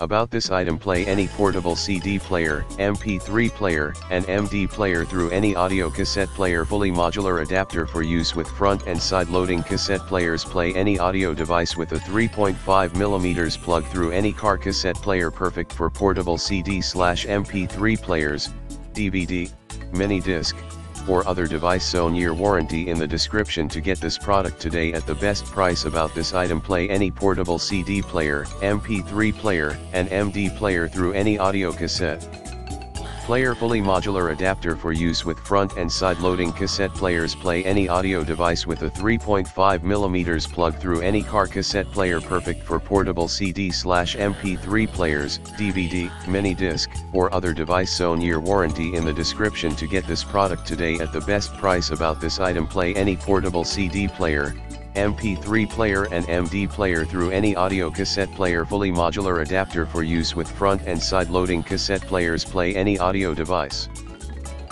About this item play any portable CD player, MP3 player, and MD player through any audio cassette player. Fully modular adapter for use with front and side loading. Cassette players play any audio device with a 3.5mm plug through any car. Cassette player perfect for portable CD slash MP3 players, DVD, mini disc, or other device zone year warranty in the description to get this product today at the best price about this item play any portable CD player, MP3 player, and MD player through any audio cassette. Player fully modular adapter for use with front and side loading cassette players. Play any audio device with a 3.5mm plug through any car cassette player. Perfect for portable CD slash MP3 players, DVD, mini disc, or other device. Zone year warranty in the description to get this product today at the best price. About this item play any portable CD player, MP3 player and MD player through any audio cassette player. Fully modular adapter for use with front and side loading. Cassette players play any audio device.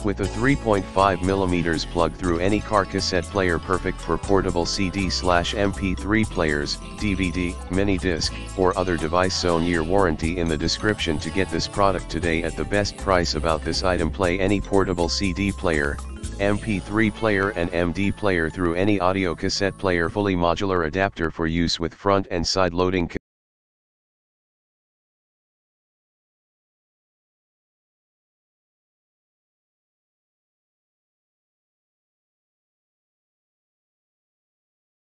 With a 3.5mm plug through any car. Cassette player perfect for portable CD slash MP3 players, DVD, mini disc, or other device. Zone year warranty in the description to get this product today at the best price. About this item play any portable CD player, MP3 player and MD player through any audio cassette player fully modular adapter for use with front and side loading